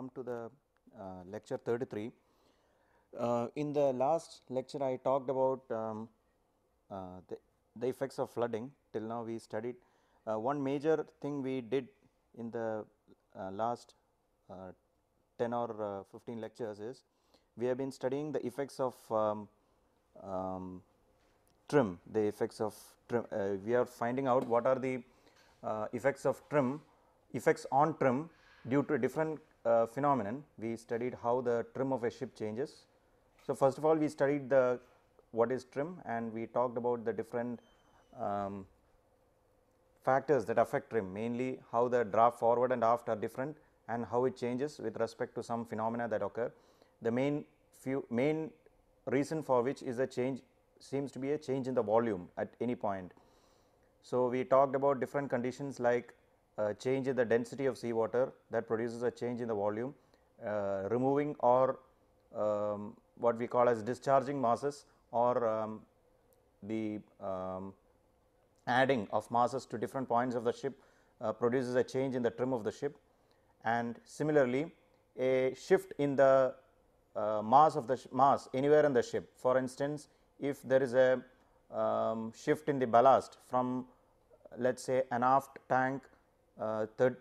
come to the uh, lecture 33. Uh, in the last lecture, I talked about um, uh, the, the effects of flooding. Till now, we studied uh, one major thing we did in the uh, last uh, 10 or 15 lectures is we have been studying the effects of um, um, trim, the effects of trim. we are finding out what are the effects of trim effects on trim due to different uh, phenomenon. We studied how the trim of a ship changes. So, first of all we studied the what is trim and we talked about the different um, factors that affect trim mainly how the draft forward and aft are different and how it changes with respect to some phenomena that occur. The main few main reason for which is a change seems to be a change in the volume at any point. So, we talked about different conditions like change in the density of seawater that produces a change in the volume, uh, removing or um, what we call as discharging masses or um, the um, adding of masses to different points of the ship uh, produces a change in the trim of the ship and similarly a shift in the uh, mass of the mass anywhere in the ship. For instance, if there is a um, shift in the ballast from let us say an aft tank third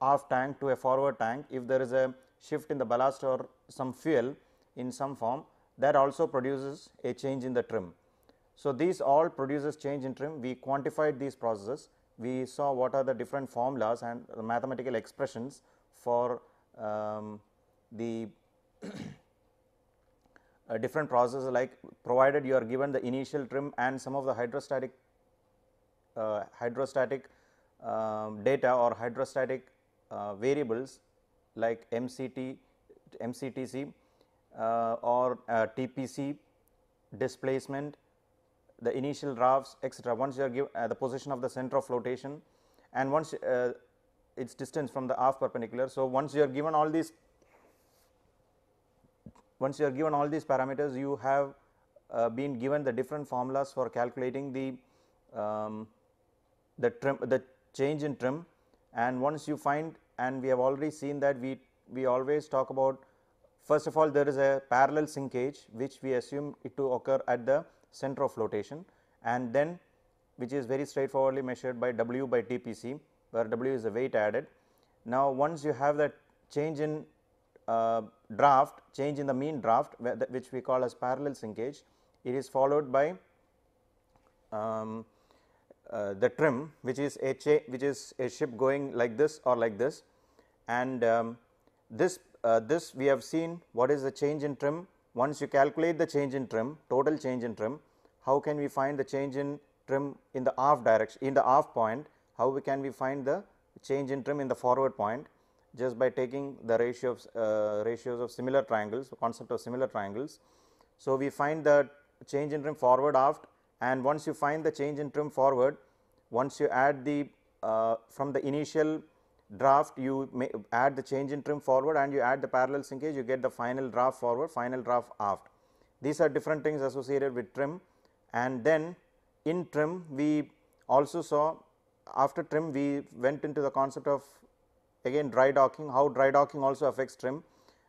aft tank to a forward tank. If there is a shift in the ballast or some fuel in some form that also produces a change in the trim. So, these all produces change in trim. We quantified these processes. We saw what are the different formulas and the mathematical expressions for um, the uh, different processes like provided you are given the initial trim and some of the hydrostatic uh, hydrostatic um, data or hydrostatic uh, variables like MCT, MCTC uh, or uh, TPC displacement, the initial drafts etc. Once you are given uh, the position of the center of flotation and once uh, its distance from the aft perpendicular. So, once you are given all these once you are given all these parameters you have uh, been given the different formulas for calculating the um, the trim the change in trim and once you find and we have already seen that we we always talk about first of all there is a parallel sinkage which we assume it to occur at the center of flotation and then which is very straightforwardly measured by W by TPC where W is the weight added. Now, once you have that change in uh, draft change in the mean draft which we call as parallel sinkage it is followed by um, uh, the trim which is a which is a ship going like this or like this. And um, this uh, this we have seen what is the change in trim. Once you calculate the change in trim total change in trim how can we find the change in trim in the aft direction in the aft point? How we can we find the change in trim in the forward point? Just by taking the ratio of uh, ratios of similar triangles concept of similar triangles. So, we find the change in trim forward aft and once you find the change in trim forward once you add the uh, from the initial draft you may add the change in trim forward and you add the parallel sinkage you get the final draft forward final draft aft. These are different things associated with trim and then in trim we also saw after trim we went into the concept of again dry docking how dry docking also affects trim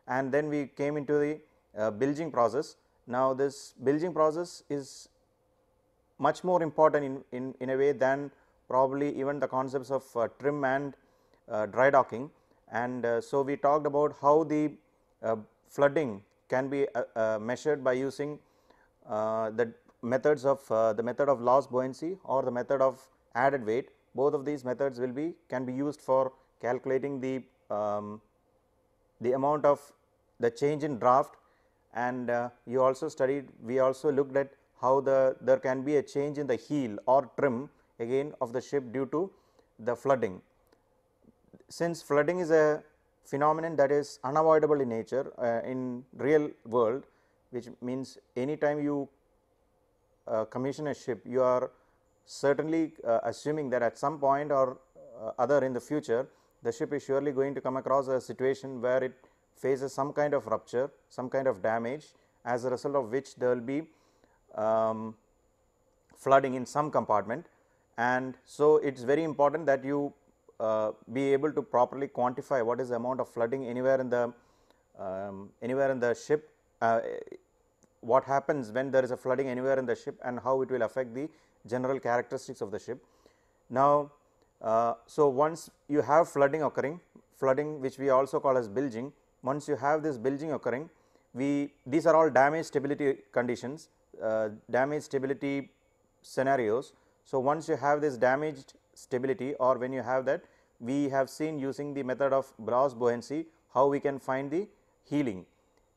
and then we came into the uh, bilging process. Now, this bilging process is much more important in, in, in a way than probably even the concepts of uh, trim and uh, dry docking. And uh, so, we talked about how the uh, flooding can be uh, uh, measured by using the methods of the method of loss buoyancy or the method of added weight. Both of these methods will be can be used for calculating the um, the amount of the change in draft and you also studied we also looked at how the there can be a change in the heel or trim again of the ship due to the flooding. Since flooding is a phenomenon that is unavoidable in nature uh, in real world which means anytime you uh, commission a ship you are certainly uh, assuming that at some point or uh, other in the future the ship is surely going to come across a situation where it faces some kind of rupture some kind of damage as a result of which there will be um, flooding in some compartment and so it is very important that you uh, be able to properly quantify what is the amount of flooding anywhere in the um, anywhere in the ship, uh, what happens when there is a flooding anywhere in the ship and how it will affect the general characteristics of the ship. Now, uh, so once you have flooding occurring, flooding which we also call as bilging, once you have this bilging occurring, we these are all damage stability conditions, damage stability scenarios. So, once you have this damaged stability or when you have that, we have seen using the method of Brau's buoyancy how we can find the heeling.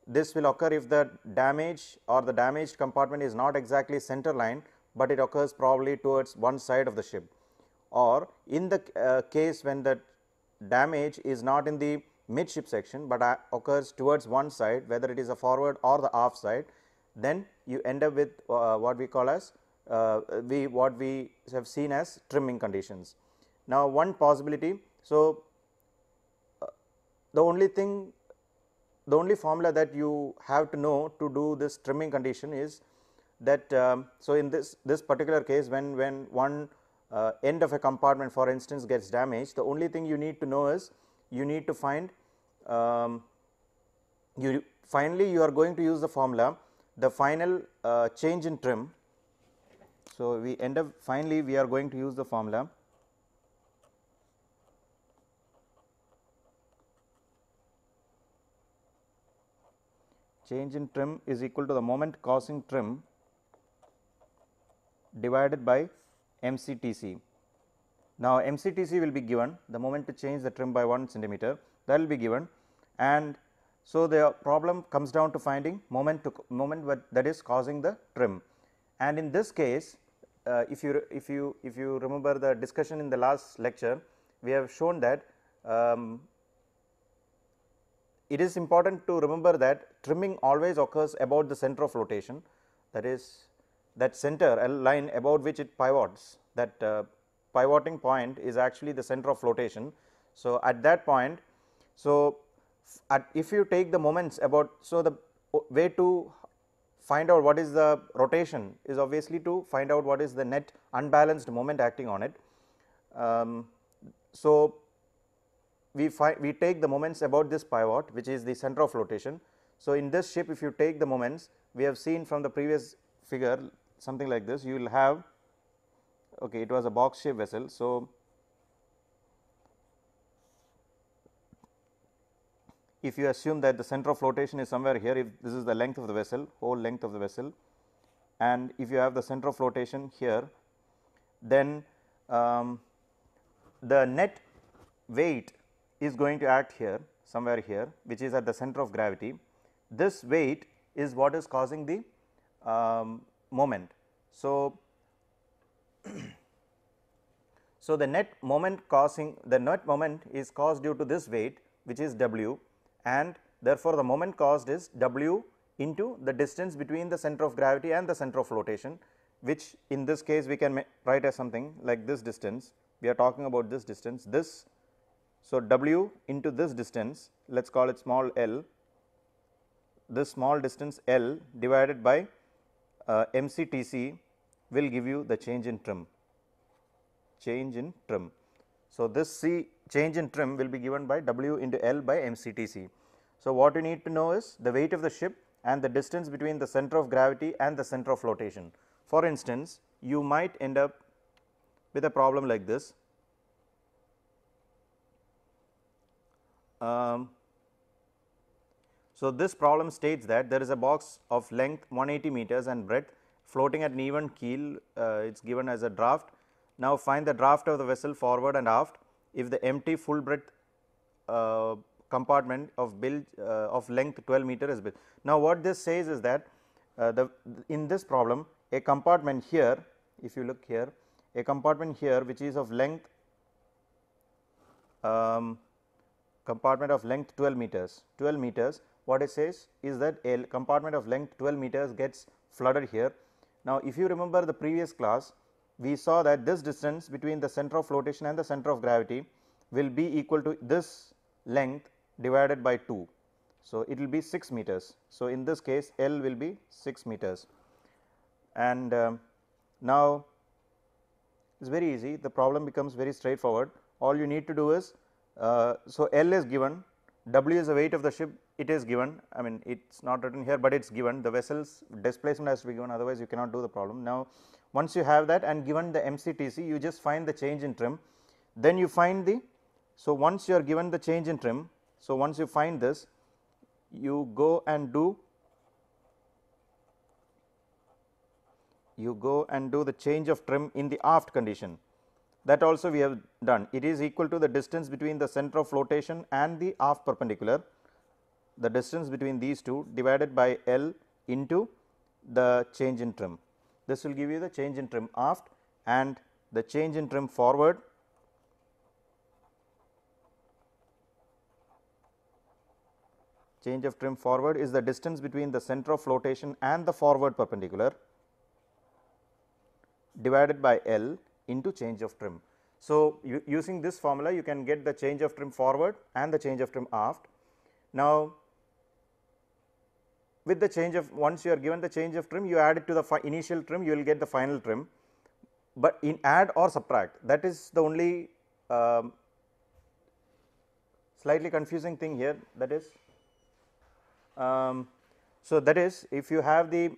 This will occur if the damage or the damaged compartment is not exactly center line, but it occurs probably towards one side of the ship or in the uh, case when the damage is not in the midship section, but uh, occurs towards one side whether it is a forward or the aft side, then you end up with uh, what we call as uh, we what we have seen as trimming conditions. Now, one possibility. So, uh, the only thing the only formula that you have to know to do this trimming condition is that. Um, so, in this this particular case when when one uh, end of a compartment for instance gets damaged the only thing you need to know is you need to find um, you finally you are going to use the formula the final uh, change in trim. So, we end up finally we are going to use the formula change in trim is equal to the moment causing trim divided by MCTC. Now, MCTC will be given the moment to change the trim by 1 centimeter that will be given and so the problem comes down to finding moment to moment that is causing the trim and in this case uh, if you if you if you remember the discussion in the last lecture we have shown that um, it is important to remember that trimming always occurs about the center of flotation that is that center a line about which it pivots that uh, pivoting point is actually the center of flotation. So, at that point, so if you take the moments about, so the way to find out what is the rotation is obviously to find out what is the net unbalanced moment acting on it. Um, so, we find we take the moments about this pivot which is the center of rotation. So, in this ship if you take the moments we have seen from the previous figure something like this you will have okay it was a box shape vessel so if you assume that the center of flotation is somewhere here if this is the length of the vessel whole length of the vessel and if you have the center of flotation here then um, the net weight is going to act here somewhere here which is at the center of gravity this weight is what is causing the um, moment. So, so the net moment causing the net moment is caused due to this weight which is W and therefore, the moment caused is W into the distance between the center of gravity and the center of flotation which in this case we can write as something like this distance we are talking about this distance this. So, W into this distance let us call it small l this small distance L divided by uh, MCTC will give you the change in trim, change in trim. So, this C change in trim will be given by W into L by MCTC. So, what you need to know is the weight of the ship and the distance between the center of gravity and the center of flotation. For instance, you might end up with a problem like this. Um, so, this problem states that there is a box of length 180 meters and breadth floating at an even keel, uh, it is given as a draft. Now, find the draft of the vessel forward and aft if the empty full breadth uh, compartment of bilge uh, of length 12 meter is built. Now, what this says is that uh, the in this problem a compartment here if you look here a compartment here which is of length um, compartment of length 12 meters 12 meters what it says is that a compartment of length 12 meters gets flooded here. Now, if you remember the previous class, we saw that this distance between the center of flotation and the center of gravity will be equal to this length divided by 2. So, it will be 6 meters. So, in this case L will be 6 meters and uh, now it is very easy the problem becomes very straightforward. all you need to do is uh, so L is given W is the weight of the ship it is given I mean it is not written here, but it is given the vessel's displacement has to be given otherwise you cannot do the problem. Now, once you have that and given the MCTC you just find the change in trim then you find the. So, once you are given the change in trim. So, once you find this you go and do you go and do the change of trim in the aft condition that also we have done it is equal to the distance between the center of flotation and the aft perpendicular the distance between these two divided by L into the change in trim. This will give you the change in trim aft and the change in trim forward change of trim forward is the distance between the center of flotation and the forward perpendicular divided by L into change of trim. So, using this formula you can get the change of trim forward and the change of trim aft. Now, with the change of once you are given the change of trim you add it to the initial trim you will get the final trim, but in add or subtract that is the only um, slightly confusing thing here that is. Um, so, that is if you have the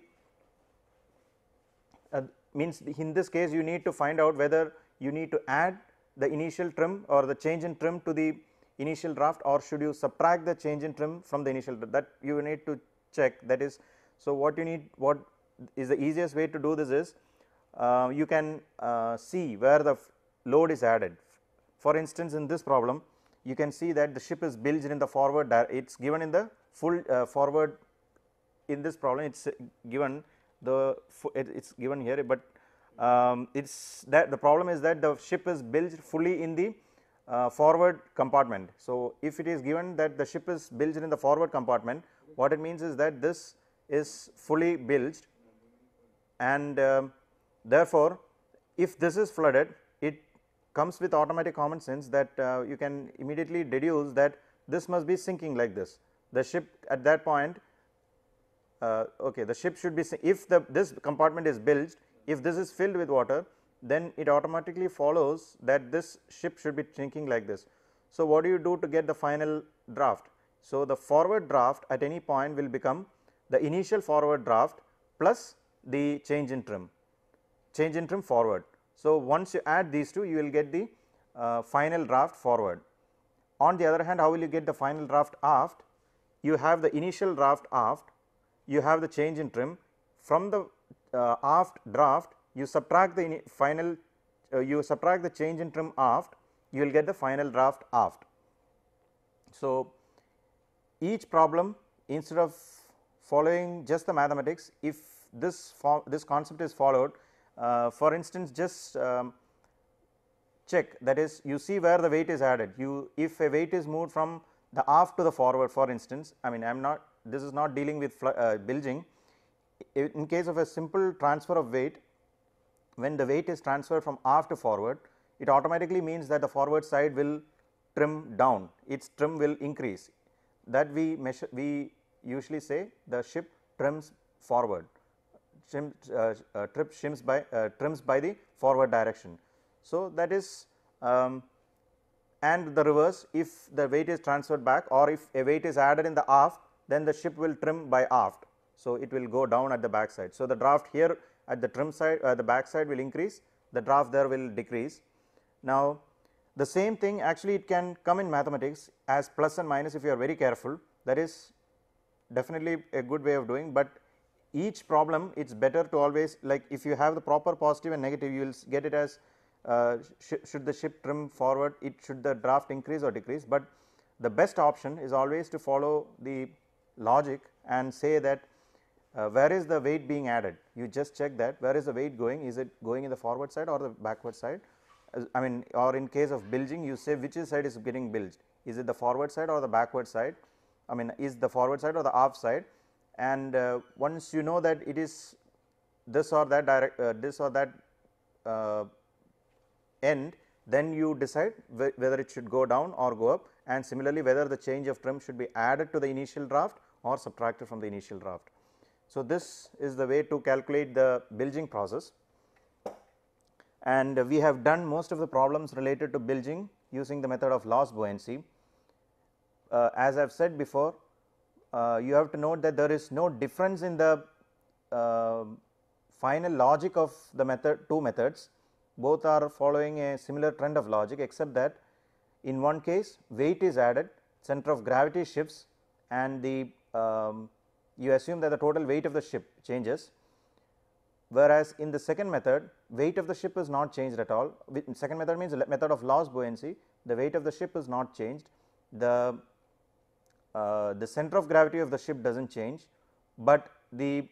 uh, means in this case you need to find out whether you need to add the initial trim or the change in trim to the initial draft or should you subtract the change in trim from the initial that you need to check that is. So, what you need what is the easiest way to do this is uh, you can uh, see where the load is added. For instance, in this problem you can see that the ship is bilged in the forward it is given in the full uh, forward in this problem it is given the it is given here, but um, it is that the problem is that the ship is bilged fully in the uh, forward compartment. So, if it is given that the ship is bilged in the forward compartment what it means is that this is fully bilged and uh, therefore, if this is flooded it comes with automatic common sense that uh, you can immediately deduce that this must be sinking like this. The ship at that point uh, okay, the ship should be if the this compartment is bilged if this is filled with water then it automatically follows that this ship should be sinking like this. So, what do you do to get the final draft? So, the forward draft at any point will become the initial forward draft plus the change in trim, change in trim forward. So, once you add these two you will get the uh, final draft forward. On the other hand how will you get the final draft aft? You have the initial draft aft, you have the change in trim from the uh, aft draft you subtract the final uh, you subtract the change in trim aft you will get the final draft aft. So, each problem instead of following just the mathematics if this this concept is followed uh, for instance just um, check that is you see where the weight is added. You if a weight is moved from the aft to the forward for instance I mean I am not this is not dealing with uh, bilging. In case of a simple transfer of weight when the weight is transferred from aft to forward it automatically means that the forward side will trim down. Its trim will increase that we measure we usually say the ship trims forward trim, uh, uh, trip trims by uh, trims by the forward direction. So, that is um, and the reverse if the weight is transferred back or if a weight is added in the aft then the ship will trim by aft. So, it will go down at the back side. So, the draft here at the trim side uh, the back side will increase the draft there will decrease. Now, the same thing actually it can come in mathematics as plus and minus if you are very careful. That is definitely a good way of doing, but each problem it is better to always like if you have the proper positive and negative you will get it as uh, sh should the ship trim forward it should the draft increase or decrease, but the best option is always to follow the logic and say that uh, where is the weight being added? You just check that where is the weight going? Is it going in the forward side or the backward side I mean or in case of bilging you say which side is getting bilged. Is it the forward side or the backward side? I mean is the forward side or the aft side? And uh, once you know that it is this or that direct uh, this or that uh, end then you decide wh whether it should go down or go up. And similarly whether the change of trim should be added to the initial draft or subtracted from the initial draft. So, this is the way to calculate the bilging process and we have done most of the problems related to bilging using the method of loss buoyancy. Uh, as I have said before, uh, you have to note that there is no difference in the uh, final logic of the method two methods both are following a similar trend of logic except that in one case weight is added center of gravity shifts and the um, you assume that the total weight of the ship changes whereas in the second method weight of the ship is not changed at all second method means method of loss buoyancy the weight of the ship is not changed the uh, the center of gravity of the ship does not change, but the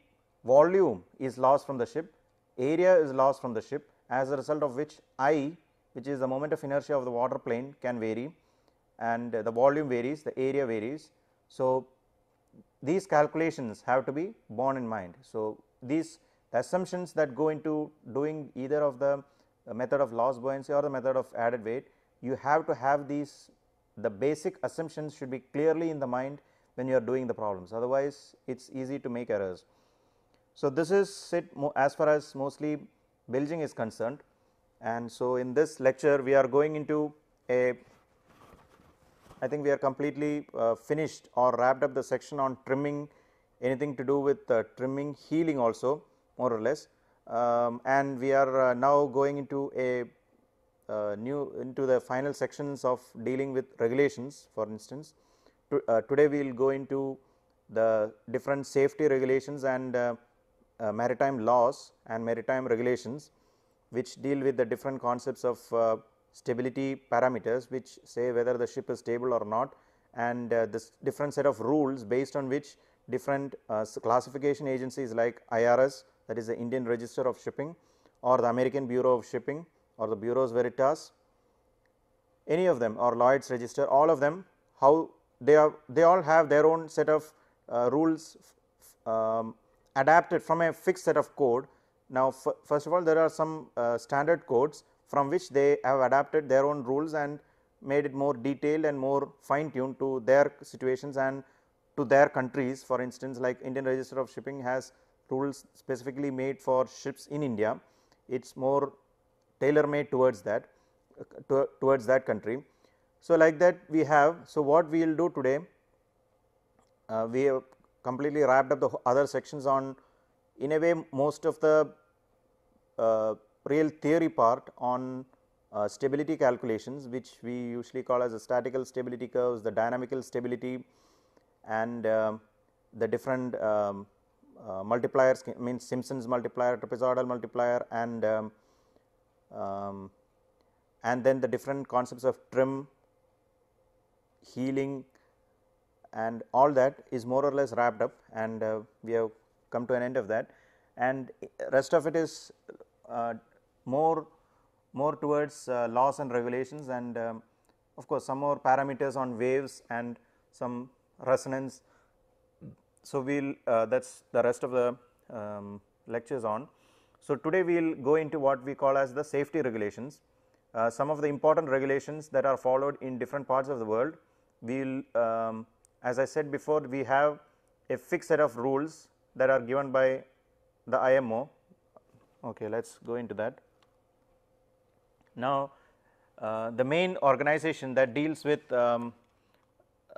volume is lost from the ship, area is lost from the ship as a result of which I which is the moment of inertia of the water plane can vary and the volume varies, the area varies. So, these calculations have to be borne in mind. So, these assumptions that go into doing either of the method of loss buoyancy or the method of added weight, you have to have these the basic assumptions should be clearly in the mind when you are doing the problems. Otherwise it is easy to make errors. So, this is it as far as mostly bilging is concerned. And so in this lecture we are going into a I think we are completely uh, finished or wrapped up the section on trimming anything to do with uh, trimming heeling also more or less um, and we are uh, now going into a uh, new into the final sections of dealing with regulations for instance. To, uh, today we will go into the different safety regulations and uh, maritime laws and maritime regulations which deal with the different concepts of uh, stability parameters which say whether the ship is stable or not and uh, this different set of rules based on which different classification agencies like IRS that is the Indian Register of Shipping or the American Bureau of Shipping or the Bureaus Veritas, any of them or Lloyd's register, all of them how they are they all have their own set of uh, rules um, adapted from a fixed set of code. Now, first of all there are some uh, standard codes from which they have adapted their own rules and made it more detailed and more fine tuned to their situations and to their countries. For instance, like Indian Register of Shipping has rules specifically made for ships in India. It is more tailor made towards that to, towards that country. So, like that we have. So, what we will do today uh, we have completely wrapped up the other sections on in a way most of the uh, real theory part on uh, stability calculations which we usually call as the statical stability curves, the dynamical stability and uh, the different um, multipliers means Simpson's multiplier, trapezoidal multiplier and um, um, and then the different concepts of trim, heeling and all that is more or less wrapped up and uh, we have come to an end of that and rest of it is uh, more more towards uh, laws and regulations and um, of course, some more parameters on waves and some resonance. So, we will uh, that is the rest of the um, lectures on. So, today we will go into what we call as the safety regulations. Uh, some of the important regulations that are followed in different parts of the world. We will um, as I said before we have a fixed set of rules that are given by the IMO. Okay, let us go into that. Now, uh, the main organization that deals with um,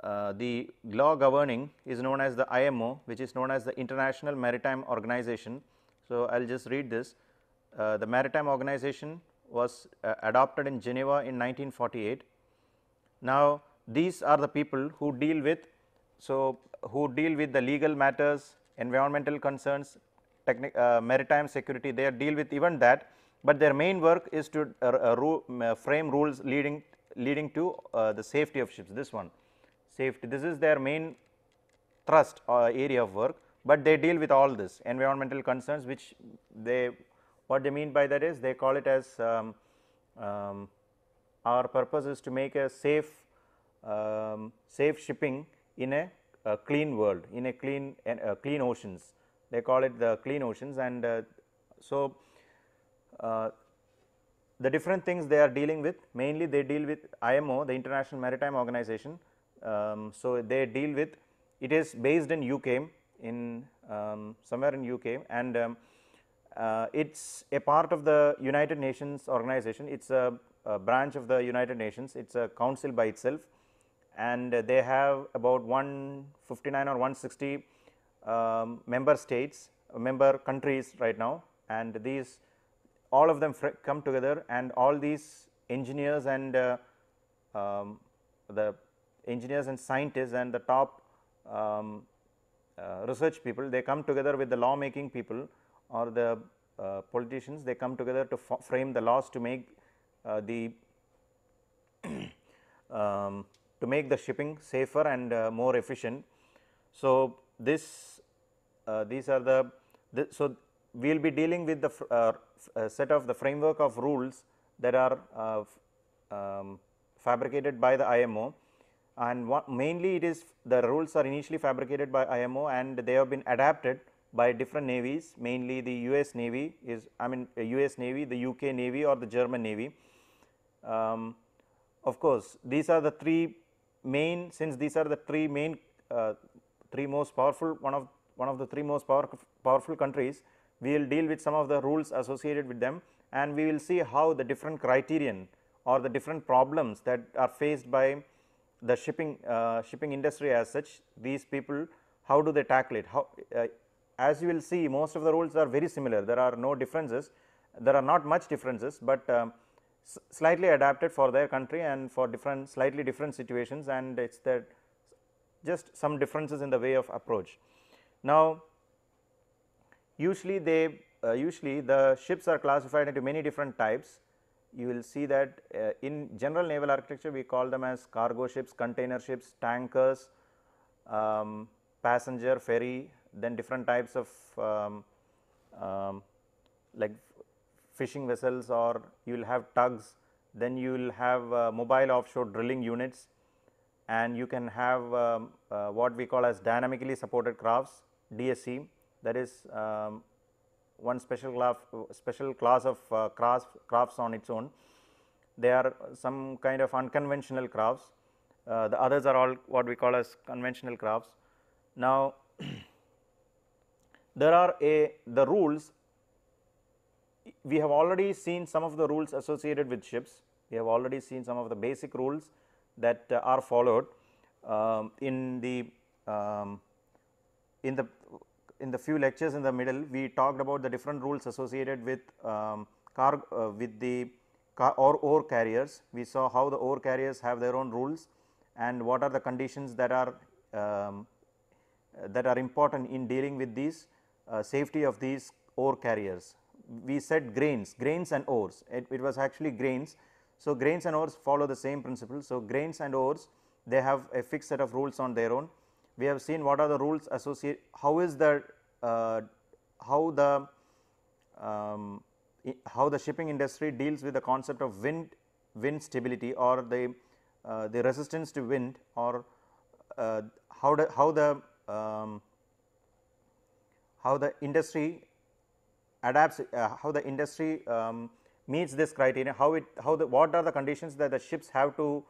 uh, the law governing is known as the IMO which is known as the International Maritime Organization. So, I will just read this. Uh, the maritime organization was uh, adopted in Geneva in 1948. Now, these are the people who deal with so who deal with the legal matters, environmental concerns, uh, maritime security. They deal with even that, but their main work is to uh, uh, frame rules leading leading to the safety of ships this one safety this is their main thrust or area of work but they deal with all this environmental concerns which they what they mean by that is they call it as um, um, our purpose is to make a safe um, safe shipping in a, a, clean world in a clean uh, clean oceans they call it the clean oceans and uh, so uh, the different things they are dealing with mainly they deal with IMO the International Maritime Organization. Um, so, they deal with it is based in UK in um, somewhere in UK and um, uh, it's a part of the United Nations organization. It's a, a, branch of the United Nations. It's a council by itself, and they have about 159 or 160 um, member states, member countries right now, and these all of them come together, and all these engineers and uh, um, the engineers and scientists and the top um, uh, research people, they come together with the law making people or the uh, politicians, they come together to frame the laws to make uh, the um, to make the shipping safer and uh, more efficient. So, this uh, these are the, so we will be dealing with the uh, set of the framework of rules that are um, fabricated by the IMO and mainly it is the rules are initially fabricated by IMO and they have been adapted by different navies mainly the US Navy is I mean US Navy, the UK Navy or the German Navy. Um, of course, these are the three main since these are the three main uh, three most powerful one of one of the three most power, powerful countries we will deal with some of the rules associated with them and we will see how the different criterion or the different problems that are faced by the shipping uh, shipping industry as such these people how do they tackle it? How uh, as you will see most of the rules are very similar. There are no differences. There are not much differences, but um, slightly adapted for their country and for different slightly different situations and it is that just some differences in the way of approach. Now, usually they uh, usually the ships are classified into many different types you will see that uh, in general naval architecture we call them as cargo ships, container ships, tankers, um, passenger ferry, then different types of um, um, like fishing vessels or you will have tugs, then you will have uh, mobile offshore drilling units and you can have um, uh, what we call as dynamically supported crafts DSC that is um, one special class, special class of uh, crafts, crafts on its own. They are some kind of unconventional crafts, uh, the others are all what we call as conventional crafts. Now, there are a the rules we have already seen some of the rules associated with ships, we have already seen some of the basic rules that uh, are followed um, in the um, in the in the few lectures in the middle we talked about the different rules associated with um, car uh, with the car or ore carriers. We saw how the ore carriers have their own rules and what are the conditions that are um, that are important in dealing with these uh, safety of these ore carriers. We said grains, grains and ores, it, it was actually grains. So, grains and ores follow the same principle. So, grains and ores they have a fixed set of rules on their own we have seen what are the rules associated, how is the uh, how the um, how the shipping industry deals with the concept of wind wind stability or the uh, the resistance to wind or uh, how the how the um, how the industry adapts uh, how the industry um, meets this criteria how it how the what are the conditions that the ships have to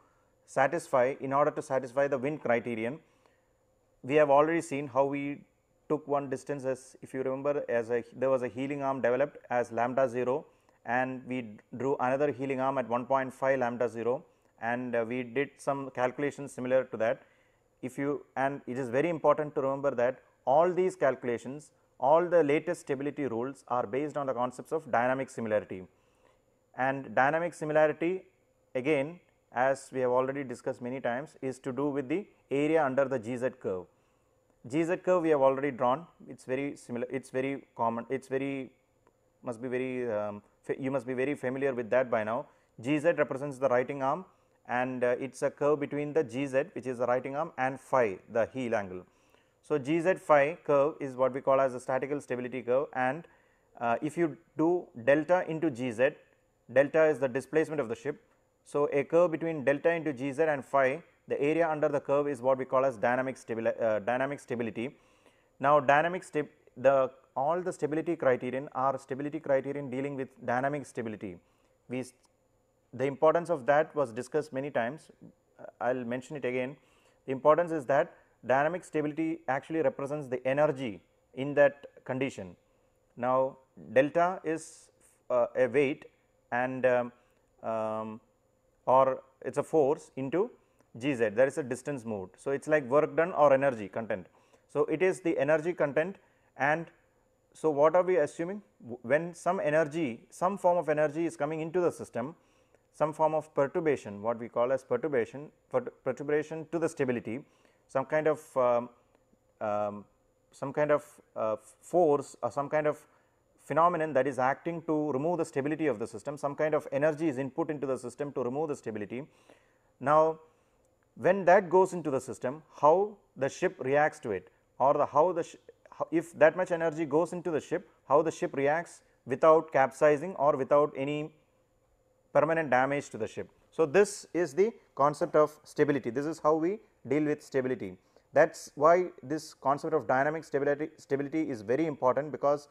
satisfy in order to satisfy the wind criterion we have already seen how we took one distance as if you remember as a there was a heeling arm developed as lambda 0 and we drew another heeling arm at 1.5 lambda 0 and uh, we did some calculations similar to that. If you and it is very important to remember that all these calculations all the latest stability rules are based on the concepts of dynamic similarity and dynamic similarity again as we have already discussed many times is to do with the area under the GZ curve. GZ curve we have already drawn, it is very similar, it is very common, it is very must be very, um, you must be very familiar with that by now. GZ represents the righting arm and uh, it is a curve between the GZ which is the righting arm and phi the heel angle. So, GZ phi curve is what we call as a statical stability curve and uh, if you do delta into GZ, delta is the displacement of the ship. So, a curve between delta into GZ and phi the area under the curve is what we call as dynamic, uh, dynamic stability. Now, dynamic the all the stability criterion are stability criterion dealing with dynamic stability. We the importance of that was discussed many times, I will mention it again. The importance is that dynamic stability actually represents the energy in that condition. Now, delta is uh, a weight and um, um, or it is a force into g z that is a distance moved. So, it is like work done or energy content. So, it is the energy content and so what are we assuming when some energy some form of energy is coming into the system some form of perturbation what we call as perturbation perturbation to the stability some kind of um, um, some kind of uh, force or some kind of phenomenon that is acting to remove the stability of the system some kind of energy is input into the system to remove the stability. Now, when that goes into the system how the ship reacts to it or the how the if that much energy goes into the ship how the ship reacts without capsizing or without any permanent damage to the ship. So, this is the concept of stability. This is how we deal with stability. That is why this concept of dynamic stability, stability is very important because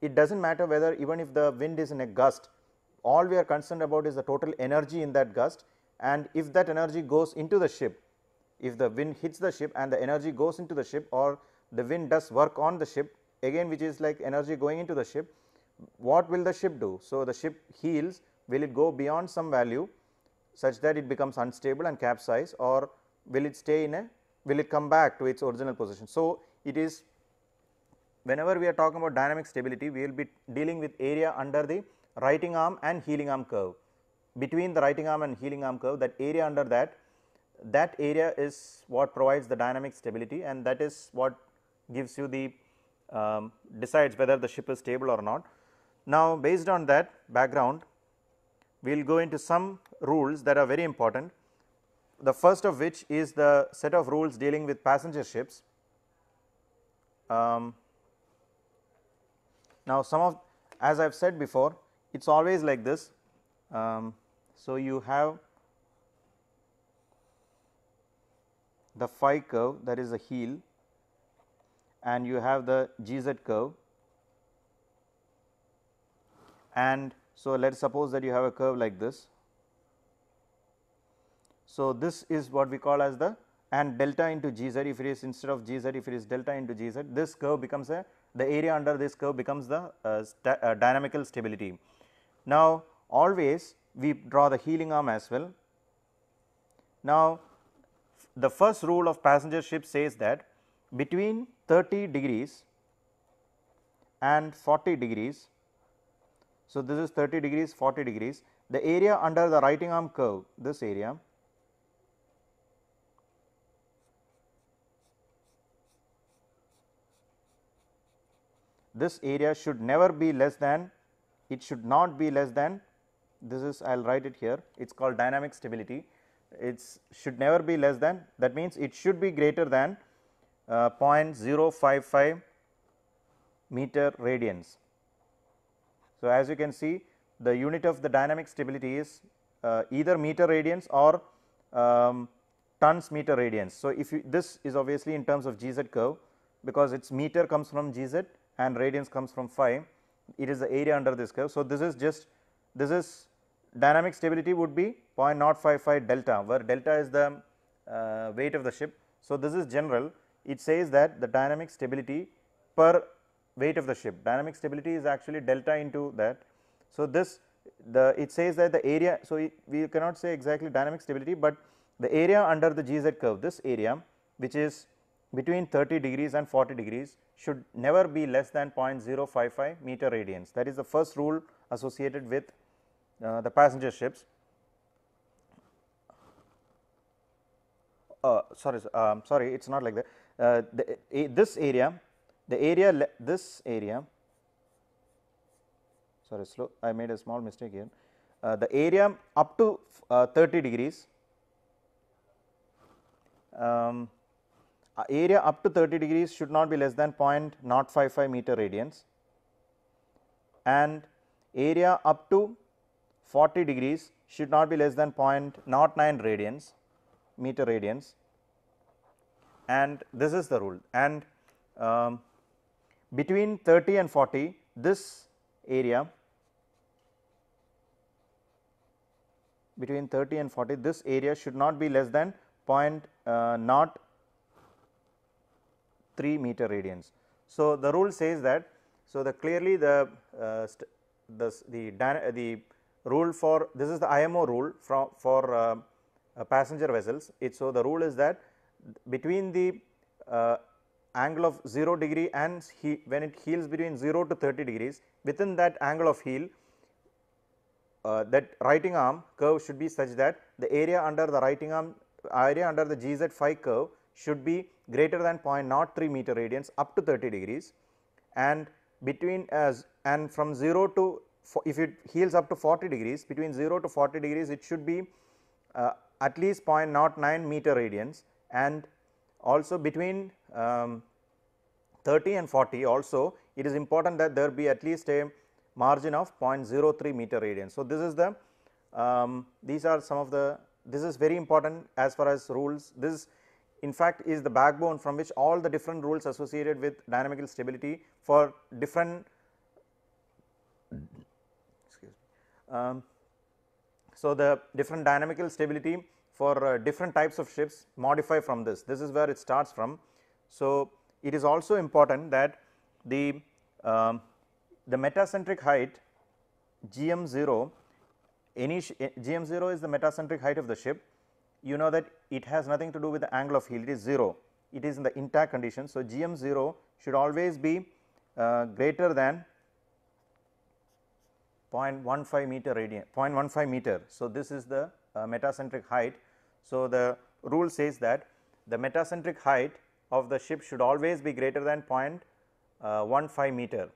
it does not matter whether even if the wind is in a gust all we are concerned about is the total energy in that gust and if that energy goes into the ship if the wind hits the ship and the energy goes into the ship or the wind does work on the ship again which is like energy going into the ship what will the ship do. So, the ship heels will it go beyond some value such that it becomes unstable and capsize or will it stay in a will it come back to its original position. So, it is whenever we are talking about dynamic stability we will be dealing with area under the righting arm and heeling arm curve between the righting arm and heeling arm curve that area under that that area is what provides the dynamic stability and that is what gives you the um, decides whether the ship is stable or not. Now, based on that background we will go into some rules that are very important. The first of which is the set of rules dealing with passenger ships. Um, now, some of as I have said before it is always like this. Um, so, you have the phi curve that is the heel and you have the GZ curve and so let us suppose that you have a curve like this. So, this is what we call as the and delta into GZ if it is instead of GZ if it is delta into GZ this curve becomes a the area under this curve becomes the uh, uh, dynamical stability. Now, always we draw the heeling arm as well. Now, the first rule of passenger ship says that between 30 degrees and 40 degrees. So, this is 30 degrees 40 degrees the area under the righting arm curve this area this area should never be less than it should not be less than this is I will write it here it is called dynamic stability it should never be less than that means it should be greater than uh, 0.055 meter radians. So, as you can see the unit of the dynamic stability is uh, either meter radians or um, tons meter radians. So, if you, this is obviously in terms of GZ curve because its meter comes from GZ and radians comes from phi it is the area under this curve. So, this is just this is dynamic stability would be 0.055 delta where delta is the uh, weight of the ship. So, this is general it says that the dynamic stability per weight of the ship dynamic stability is actually delta into that. So, this the it says that the area. So, we cannot say exactly dynamic stability, but the area under the GZ curve this area which is between 30 degrees and 40 degrees should never be less than 0.055 meter radians that is the first rule associated with uh, the passenger ships. Uh, sorry, um, sorry, it is not like that. Uh, the, a, this area, the area this area, sorry, slow. I made a small mistake here. Uh, the area up to uh, 30 degrees, um, area up to 30 degrees should not be less than 0.055 meter radians and area up to 40 degrees should not be less than 0.09 radians meter radians and this is the rule and um, between 30 and 40 this area between 30 and 40 this area should not be less than point uh, meter radians. So, the rule says that So, the clearly the uh, the the, the rule for this is the IMO rule from for uh, uh, passenger vessels. It, so, the rule is that between the uh, angle of 0 degree and he, when it heels between 0 to 30 degrees within that angle of heel uh, that righting arm curve should be such that the area under the righting arm area under the GZ phi curve should be greater than 0.03 meter radians up to 30 degrees and between as and from 0 to if it heels up to 40 degrees between 0 to 40 degrees it should be uh, at least 0.09 meter radians and also between um, 30 and 40 also it is important that there be at least a margin of 0.03 meter radians. So, this is the um, these are some of the this is very important as far as rules this in fact is the backbone from which all the different rules associated with dynamical stability for different. Um, so, the different dynamical stability for uh, different types of ships modify from this this is where it starts from. So, it is also important that the um, the metacentric height GM 0 any GM 0 is the metacentric height of the ship you know that it has nothing to do with the angle of heel it is 0 it is in the intact condition. So, GM 0 should always be uh, greater than 0.15 meter radian 0.15 meter. So, this is the uh, metacentric height. So, the rule says that the metacentric height of the ship should always be greater than uh, 0.15 meter.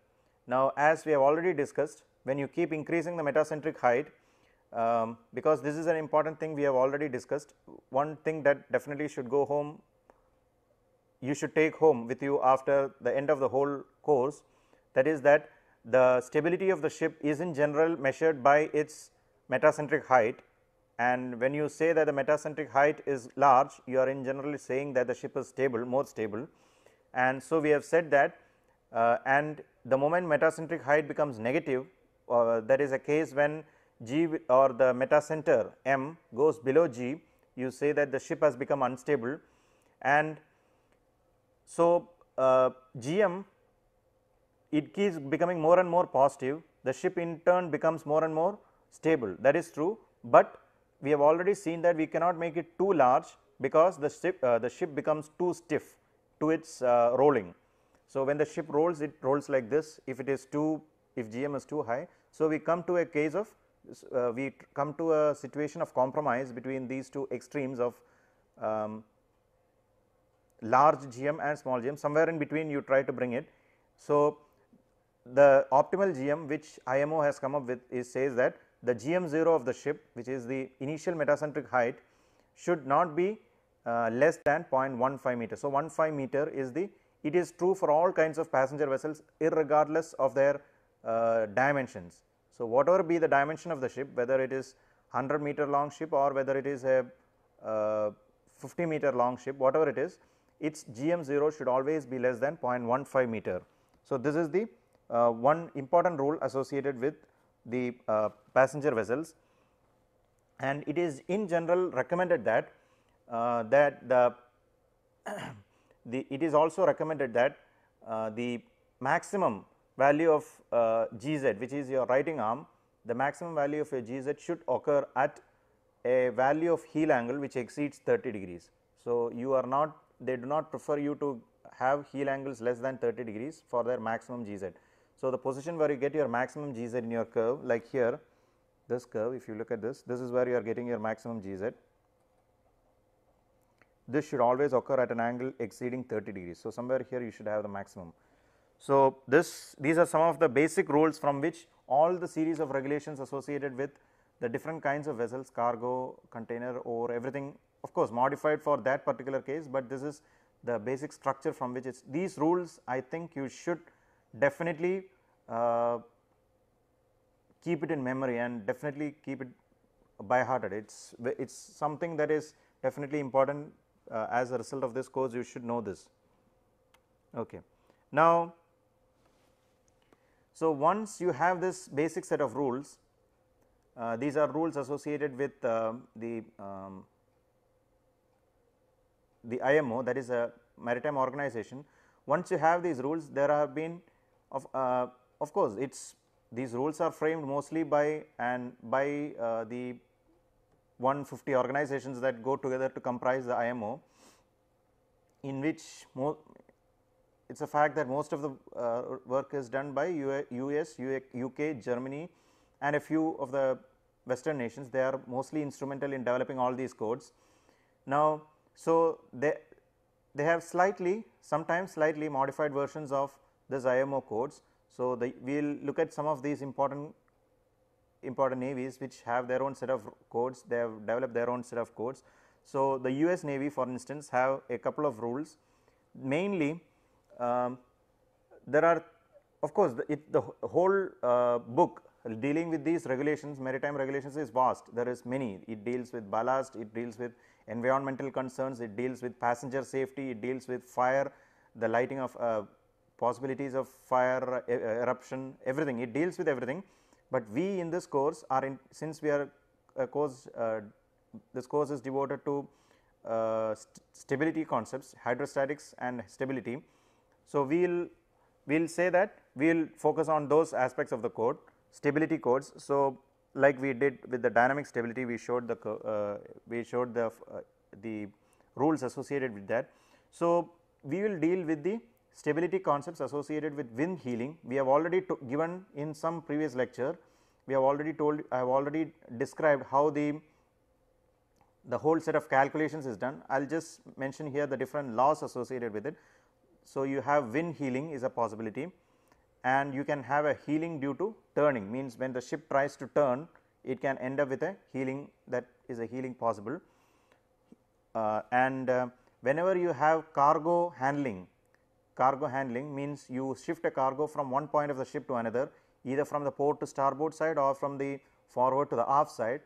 Now, as we have already discussed when you keep increasing the metacentric height um, because this is an important thing we have already discussed one thing that definitely should go home you should take home with you after the end of the whole course that is that the stability of the ship is in general measured by its metacentric height. And when you say that the metacentric height is large you are in generally saying that the ship is stable more stable. And so we have said that uh, and the moment metacentric height becomes negative uh, that is a case when g or the metacenter m goes below g you say that the ship has become unstable. And so uh, gm it keeps becoming more and more positive. The ship in turn becomes more and more stable. That is true. But we have already seen that we cannot make it too large because the ship uh, the ship becomes too stiff to its uh, rolling. So, when the ship rolls it rolls like this. If it is too if GM is too high. So, we come to a case of uh, we come to a situation of compromise between these two extremes of um, large GM and small GM somewhere in between you try to bring it. So, the optimal GM which IMO has come up with is says that the GM 0 of the ship which is the initial metacentric height should not be uh, less than 0.15 meter. So, 15 meter is the it is true for all kinds of passenger vessels irregardless of their uh, dimensions. So, whatever be the dimension of the ship whether it is 100 meter long ship or whether it is a uh, 50 meter long ship whatever it is its GM 0 should always be less than 0.15 meter. So, this is the one important rule associated with the uh, passenger vessels and it is in general recommended that uh, that the the it is also recommended that uh, the maximum value of uh, GZ which is your righting arm the maximum value of a GZ should occur at a value of heel angle which exceeds 30 degrees. So, you are not they do not prefer you to have heel angles less than 30 degrees for their maximum GZ. So, the position where you get your maximum GZ in your curve like here this curve if you look at this this is where you are getting your maximum GZ this should always occur at an angle exceeding 30 degrees. So, somewhere here you should have the maximum. So, this these are some of the basic rules from which all the series of regulations associated with the different kinds of vessels cargo, container or everything of course, modified for that particular case, but this is the basic structure from which it is these rules I think you should definitely uh, keep it in memory and definitely keep it by hearted. It is it is something that is definitely important uh, as a result of this course you should know this. Okay. Now, so once you have this basic set of rules, uh, these are rules associated with uh, the um, the IMO that is a maritime organization. Once you have these rules there have been of uh, of course, it is these rules are framed mostly by and by uh, the 150 organizations that go together to comprise the IMO in which it is a fact that most of the uh, work is done by US, UK, Germany and a few of the western nations they are mostly instrumental in developing all these codes. Now, so they they have slightly sometimes slightly modified versions of this IMO codes. So, we will look at some of these important important navies which have their own set of codes they have developed their own set of codes. So, the US Navy for instance have a couple of rules mainly um, there are of course, the, it, the whole uh, book dealing with these regulations maritime regulations is vast there is many it deals with ballast it deals with environmental concerns it deals with passenger safety it deals with fire the lighting of uh, possibilities of fire uh, eruption everything it deals with everything but we in this course are in since we are a course uh, this course is devoted to uh, st stability concepts hydrostatics and stability. So, we will we will say that we will focus on those aspects of the code stability codes. So, like we did with the dynamic stability we showed the uh, we showed the uh, the rules associated with that. So, we will deal with the stability concepts associated with wind heeling we have already given in some previous lecture we have already told I have already described how the the whole set of calculations is done I will just mention here the different laws associated with it. So, you have wind heeling is a possibility and you can have a heeling due to turning means when the ship tries to turn it can end up with a heeling that is a heeling possible. Uh, and uh, whenever you have cargo handling, cargo handling means you shift a cargo from one point of the ship to another either from the port to starboard side or from the forward to the aft side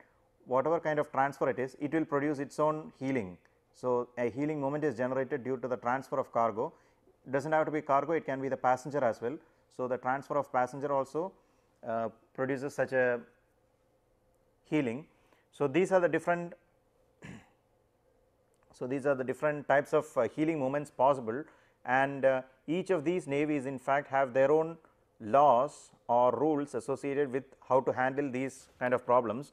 whatever kind of transfer it is it will produce its own heeling. So, a heeling moment is generated due to the transfer of cargo does not have to be cargo it can be the passenger as well. So, the transfer of passenger also uh, produces such a heeling. So, these are the different so, these are the different types of uh, heeling moments possible and uh, each of these navies in fact have their own laws or rules associated with how to handle these kind of problems.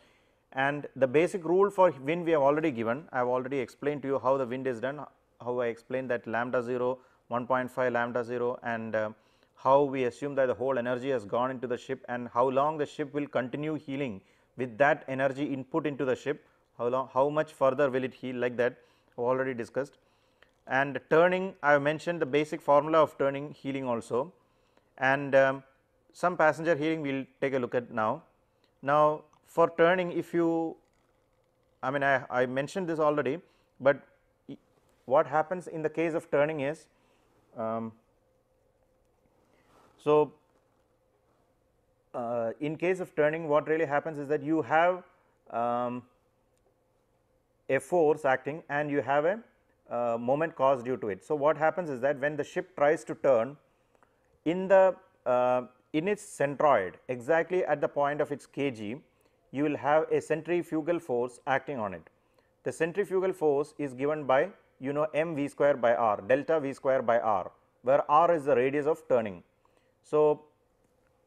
And the basic rule for wind we have already given, I have already explained to you how the wind is done, how I explained that lambda 0, 1.5 lambda 0 and uh, how we assume that the whole energy has gone into the ship and how long the ship will continue heeling with that energy input into the ship, how long, how much further will it heel like that already discussed. And turning I have mentioned the basic formula of turning heeling also and um, some passenger heeling we will take a look at now. Now, for turning if you I mean I, I mentioned this already, but what happens in the case of turning is um, so uh, in case of turning what really happens is that you have um, a force acting and you have a uh, moment caused due to it. So, what happens is that when the ship tries to turn in the uh, in its centroid exactly at the point of its kg you will have a centrifugal force acting on it. The centrifugal force is given by you know m v square by r delta v square by r where r is the radius of turning. So,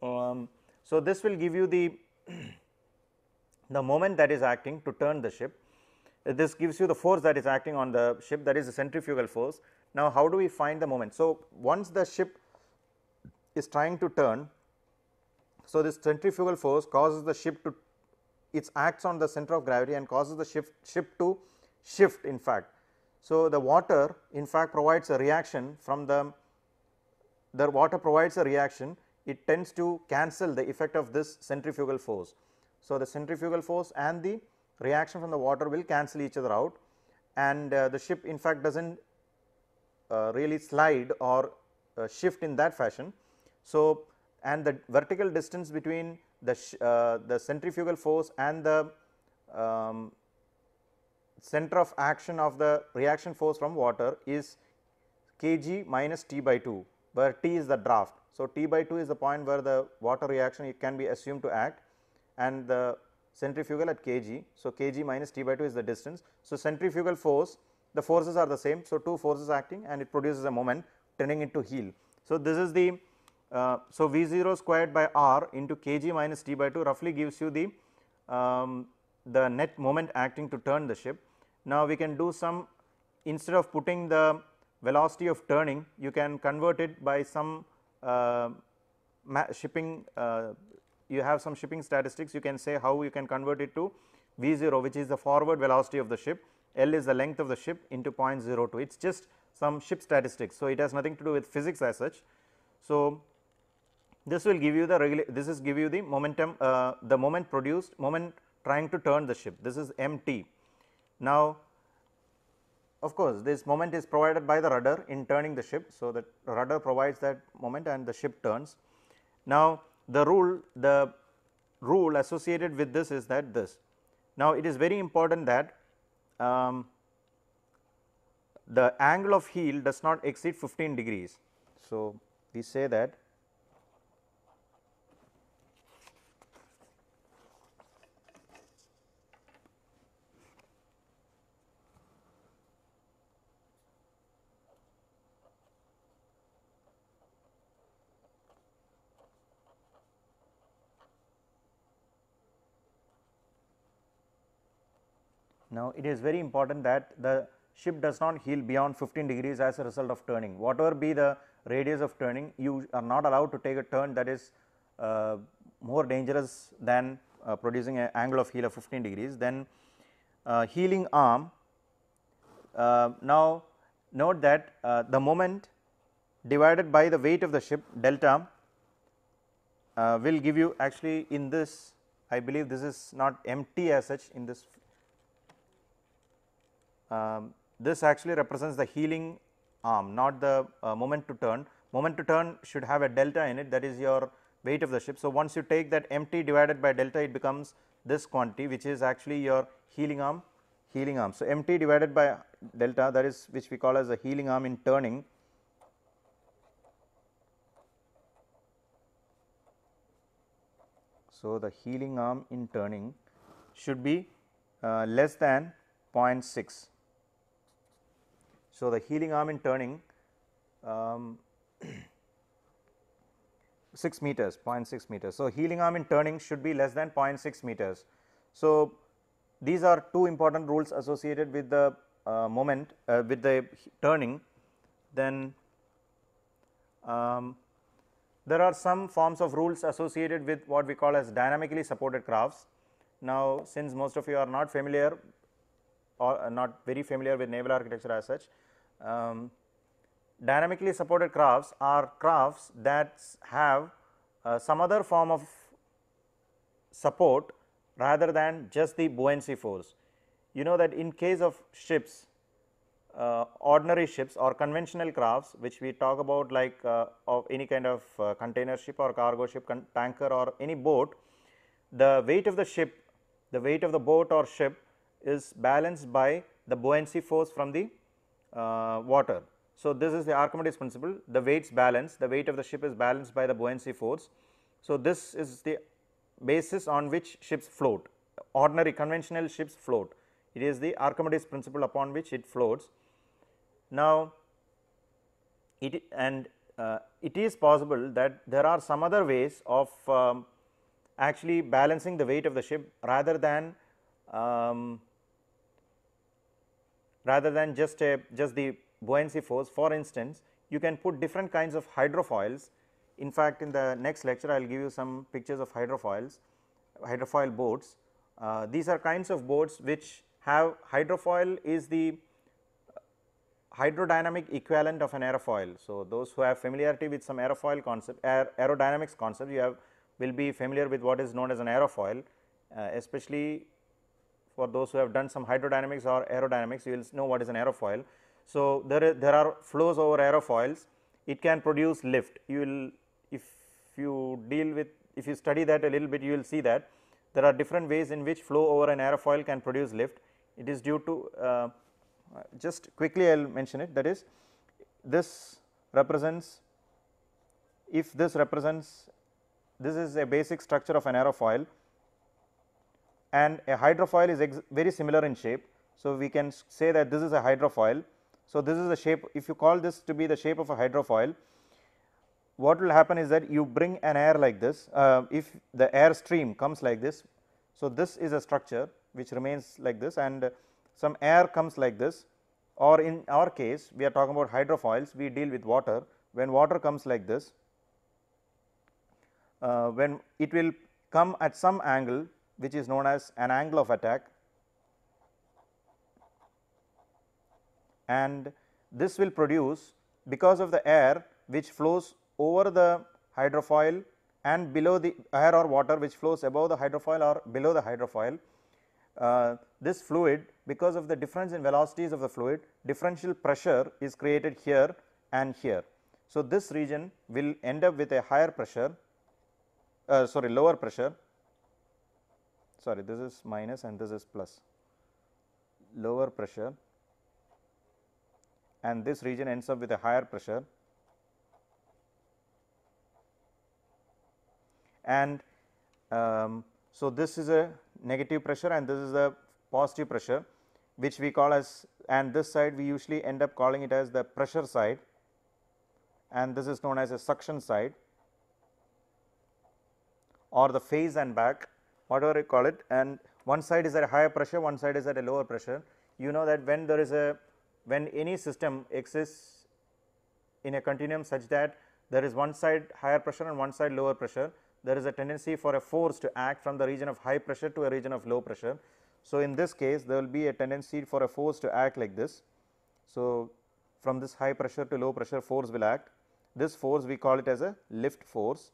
um, so this will give you the the moment that is acting to turn the ship this gives you the force that is acting on the ship that is the centrifugal force. Now, how do we find the moment? So, once the ship is trying to turn, so this centrifugal force causes the ship to it acts on the center of gravity and causes the ship, ship to shift in fact. So, the water in fact provides a reaction from the the water provides a reaction it tends to cancel the effect of this centrifugal force. So, the centrifugal force and the reaction from the water will cancel each other out and uh, the ship in fact does not uh, really slide or uh, shift in that fashion. So, and the vertical distance between the, uh, the centrifugal force and the um, center of action of the reaction force from water is kg minus T by 2 where T is the draft. So, T by 2 is the point where the water reaction it can be assumed to act and the centrifugal at kg. So, kg minus T by 2 is the distance. So, centrifugal force the forces are the same. So, two forces acting and it produces a moment turning it to heel. So, this is the uh, so V 0 squared by r into kg minus t by 2 roughly gives you the um, the net moment acting to turn the ship. Now, we can do some instead of putting the velocity of turning you can convert it by some uh, shipping uh, you have some shipping statistics you can say how you can convert it to V 0 which is the forward velocity of the ship L is the length of the ship into 0.02 it is just some ship statistics. So, it has nothing to do with physics as such. So, this will give you the regular this is give you the momentum uh, the moment produced moment trying to turn the ship this is m t. Now, of course, this moment is provided by the rudder in turning the ship. So, the rudder provides that moment and the ship turns. Now, the rule the rule associated with this is that this. Now, it is very important that um, the angle of heel does not exceed 15 degrees. So, we say that Now, it is very important that the ship does not heel beyond 15 degrees as a result of turning. Whatever be the radius of turning, you are not allowed to take a turn that is uh, more dangerous than uh, producing an angle of heel of 15 degrees. Then uh, heeling arm, uh, now note that uh, the moment divided by the weight of the ship delta uh, will give you actually in this I believe this is not m t as such in this um, this actually represents the heeling arm not the uh, moment to turn. Moment to turn should have a delta in it that is your weight of the ship. So, once you take that m t divided by delta it becomes this quantity which is actually your heeling arm heeling arm. So, m t divided by delta that is which we call as the heeling arm in turning So, the heeling arm in turning should be uh, less than 0.6 so, the heeling arm in turning um, 6 meters 0.6 meters. So, heeling arm in turning should be less than 0.6 meters. So, these are two important rules associated with the uh, moment uh, with the turning then um, there are some forms of rules associated with what we call as dynamically supported crafts. Now, since most of you are not familiar or not very familiar with naval architecture as such, um, dynamically supported crafts are crafts that have uh, some other form of support rather than just the buoyancy force. You know that in case of ships, uh, ordinary ships or conventional crafts which we talk about like uh, of any kind of uh, container ship or cargo ship, tanker or any boat, the weight of the ship, the weight of the boat or ship is balanced by the buoyancy force from the uh, water. So, this is the Archimedes principle the weights balance the weight of the ship is balanced by the buoyancy force. So, this is the basis on which ships float ordinary conventional ships float it is the Archimedes principle upon which it floats. Now, it and uh, it is possible that there are some other ways of um, actually balancing the weight of the ship rather than um, rather than just a just the buoyancy force. For instance, you can put different kinds of hydrofoils. In fact, in the next lecture, I will give you some pictures of hydrofoils, hydrofoil boats. Uh, these are kinds of boats which have hydrofoil is the hydrodynamic equivalent of an aerofoil. So, those who have familiarity with some aerofoil concept aer aerodynamics concept you have will be familiar with what is known as an aerofoil uh, especially for those who have done some hydrodynamics or aerodynamics you will know what is an aerofoil. So, there, is, there are flows over aerofoils. It can produce lift. You will if you deal with if you study that a little bit you will see that there are different ways in which flow over an aerofoil can produce lift. It is due to uh, just quickly I will mention it. That is this represents if this represents this is a basic structure of an aerofoil and a hydrofoil is very similar in shape. So, we can say that this is a hydrofoil. So, this is the shape if you call this to be the shape of a hydrofoil what will happen is that you bring an air like this, uh, if the air stream comes like this. So, this is a structure which remains like this and some air comes like this or in our case we are talking about hydrofoils, we deal with water. When water comes like this, uh, when it will come at some angle which is known as an angle of attack and this will produce because of the air which flows over the hydrofoil and below the air or water which flows above the hydrofoil or below the hydrofoil. Uh, this fluid because of the difference in velocities of the fluid differential pressure is created here and here. So, this region will end up with a higher pressure uh, sorry lower pressure sorry this is minus and this is plus. Lower pressure. And this region ends up with a higher pressure. And um, so this is a negative pressure and this is a positive pressure which we call as and this side we usually end up calling it as the pressure side. And this is known as a suction side or the face and back whatever you call it and one side is at a higher pressure one side is at a lower pressure you know that when there is a when any system exists in a continuum such that there is one side higher pressure and one side lower pressure there is a tendency for a force to act from the region of high pressure to a region of low pressure. So, in this case there will be a tendency for a force to act like this. So, from this high pressure to low pressure force will act this force we call it as a lift force.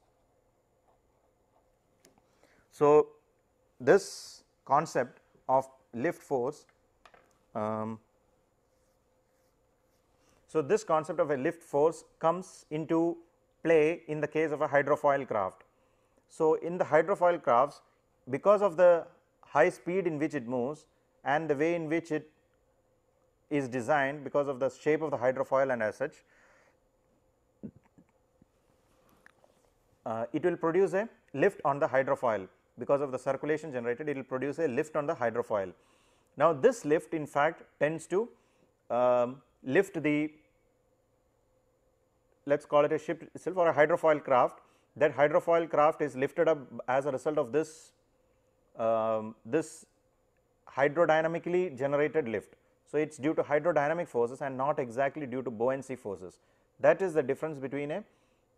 So, this concept of lift force um, so, this concept of a lift force comes into play in the case of a hydrofoil craft. So, in the hydrofoil crafts because of the high speed in which it moves and the way in which it is designed because of the shape of the hydrofoil and as such, uh, it will produce a lift on the hydrofoil because of the circulation generated it will produce a lift on the hydrofoil. Now, this lift in fact tends to um, lift the let us call it a ship itself or a hydrofoil craft that hydrofoil craft is lifted up as a result of this um, this hydrodynamically generated lift. So, it is due to hydrodynamic forces and not exactly due to buoyancy forces. That is the difference between a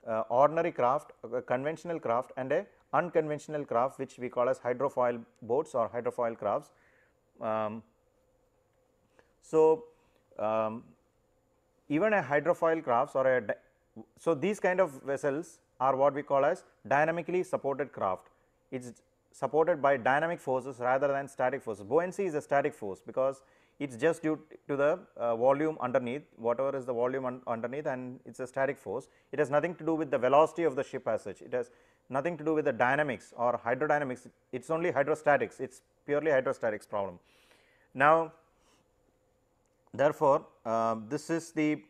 uh, ordinary craft, a conventional craft and a unconventional craft which we call as hydrofoil boats or hydrofoil crafts. Um, so, um, even a hydrofoil crafts or a so these kind of vessels are what we call as dynamically supported craft. It is supported by dynamic forces rather than static forces. Buoyancy is a static force because it is just due to the uh, volume underneath whatever is the volume un underneath and it is a static force. It has nothing to do with the velocity of the ship as such. It has nothing to do with the dynamics or hydrodynamics. It is only hydrostatics. It is purely hydrostatics problem. Now, therefore, uh, this is the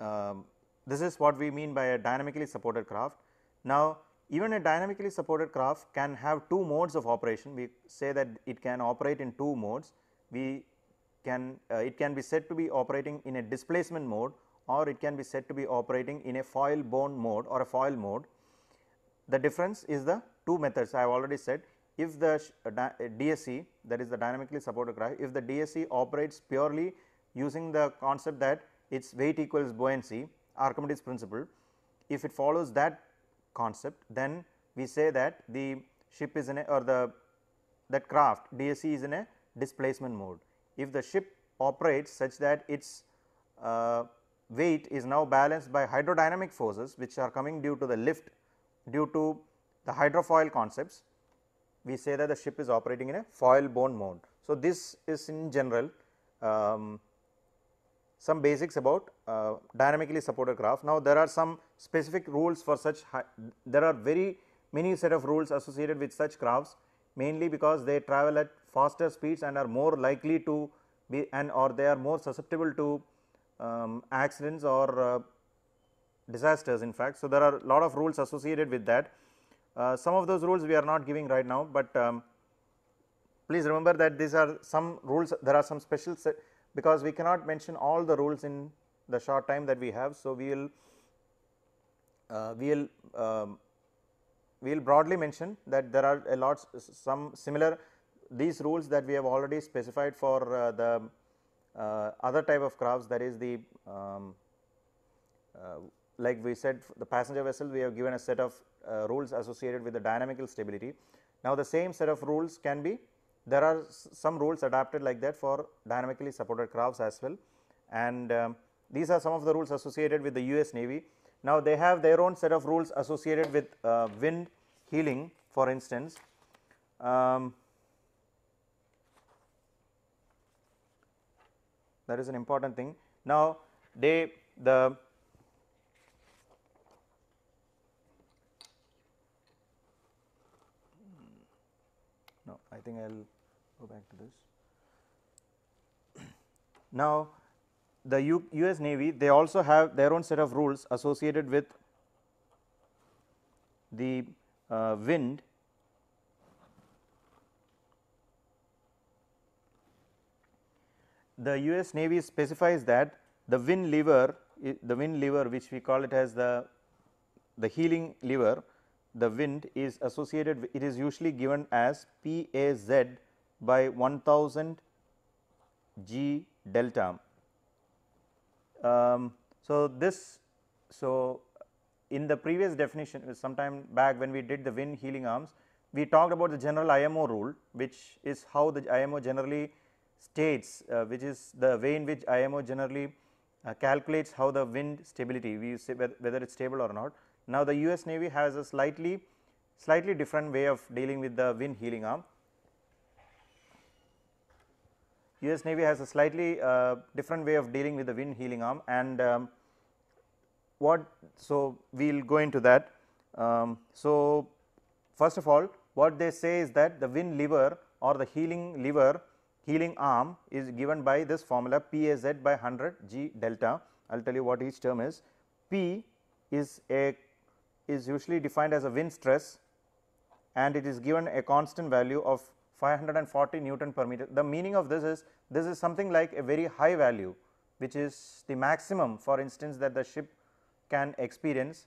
um, this is what we mean by a dynamically supported craft. Now, even a dynamically supported craft can have two modes of operation. We say that it can operate in two modes. We can uh, it can be said to be operating in a displacement mode or it can be said to be operating in a foil borne mode or a foil mode. The difference is the two methods I have already said if the uh, DSC that is the dynamically supported craft if the DSC operates purely using the concept that its weight equals buoyancy Archimedes principle. If it follows that concept then we say that the ship is in a or the that craft DSC is in a displacement mode. If the ship operates such that its uh, weight is now balanced by hydrodynamic forces which are coming due to the lift due to the hydrofoil concepts, we say that the ship is operating in a foil borne mode. So, this is in general um, some basics about uh, dynamically supported craft. Now, there are some specific rules for such there are very many set of rules associated with such crafts mainly because they travel at faster speeds and are more likely to be and or they are more susceptible to um, accidents or uh, disasters in fact. So, there are a lot of rules associated with that. Uh, some of those rules we are not giving right now, but um, please remember that these are some rules there are some special set because we cannot mention all the rules in the short time that we have. So, we will uh, we will um, we will broadly mention that there are a lot some similar these rules that we have already specified for uh, the uh, other type of crafts that is the um, uh, like we said the passenger vessel we have given a set of uh, rules associated with the dynamical stability. Now, the same set of rules can be there are some rules adapted like that for dynamically supported crafts as well and um, these are some of the rules associated with the US Navy. Now, they have their own set of rules associated with uh, wind heeling for instance. Um, that is an important thing. Now, they the no I think I will go back to this. Now, the U US Navy they also have their own set of rules associated with the uh, wind the US Navy specifies that the wind lever the wind lever which we call it as the the heeling lever the wind is associated it is usually given as P A Z by 1000 G delta. Um, so, this so in the previous definition sometime back when we did the wind heeling arms we talked about the general IMO rule which is how the IMO generally states uh, which is the way in which IMO generally uh, calculates how the wind stability we say whether it is stable or not. Now, the US Navy has a slightly slightly different way of dealing with the wind heeling arm. US Navy has a slightly uh, different way of dealing with the wind heeling arm and um, what so we will go into that. Um, so, first of all what they say is that the wind lever or the heeling lever heeling arm is given by this formula P A Z by 100 G delta. I will tell you what each term is. P is a is usually defined as a wind stress and it is given a constant value of 540 Newton per meter. The meaning of this is this is something like a very high value which is the maximum for instance that the ship can experience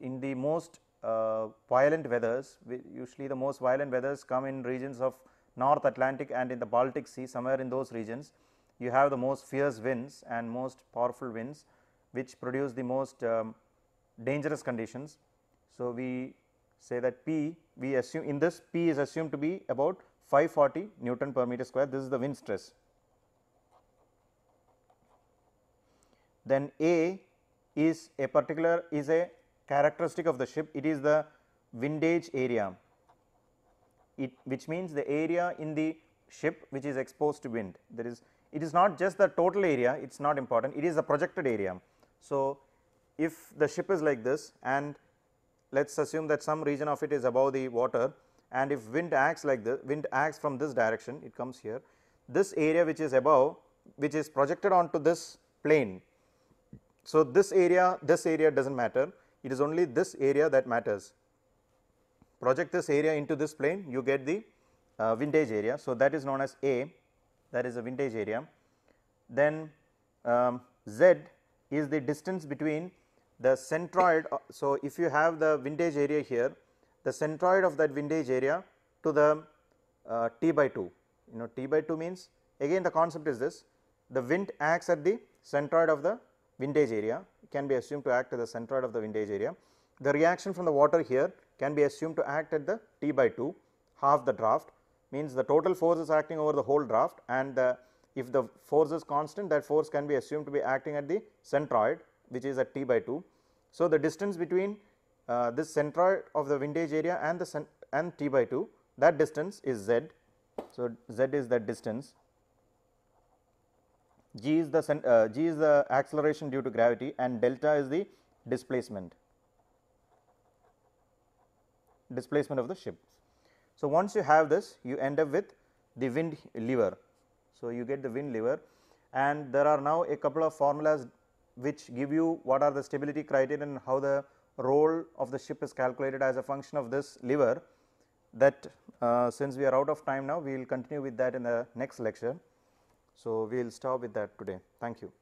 in the most uh, violent weathers usually the most violent weathers come in regions of North Atlantic and in the Baltic Sea somewhere in those regions you have the most fierce winds and most powerful winds which produce the most um, dangerous conditions. So, we say that P we assume in this P is assumed to be about 540 Newton per meter square this is the wind stress. Then A is a particular is a characteristic of the ship it is the windage area it which means the area in the ship which is exposed to wind there is it is not just the total area it is not important it is the projected area. So, if the ship is like this and let us assume that some region of it is above the water and if wind acts like this wind acts from this direction it comes here this area which is above which is projected onto this plane. So, this area this area does not matter it is only this area that matters project this area into this plane you get the uh, area. So, that is known as A that is the windage area. Then um, Z is the distance between the centroid. Uh, so, if you have the windage area here the centroid of that windage area to the uh, T by 2 you know T by 2 means again the concept is this the wind acts at the centroid of the windage area can be assumed to act at the centroid of the windage area. The reaction from the water here can be assumed to act at the T by 2 half the draft means the total force is acting over the whole draft and the, if the force is constant that force can be assumed to be acting at the centroid which is at T by 2. So, the distance between uh, this centroid of the windage area and the and T by 2 that distance is Z. So, Z is that distance g is the uh, g is the acceleration due to gravity and delta is the displacement displacement of the ship. So, once you have this you end up with the wind lever. So, you get the wind lever and there are now a couple of formulas which give you what are the stability criteria and how the role of the ship is calculated as a function of this lever that uh, since we are out of time now we will continue with that in the next lecture. So, we will stop with that today. Thank you.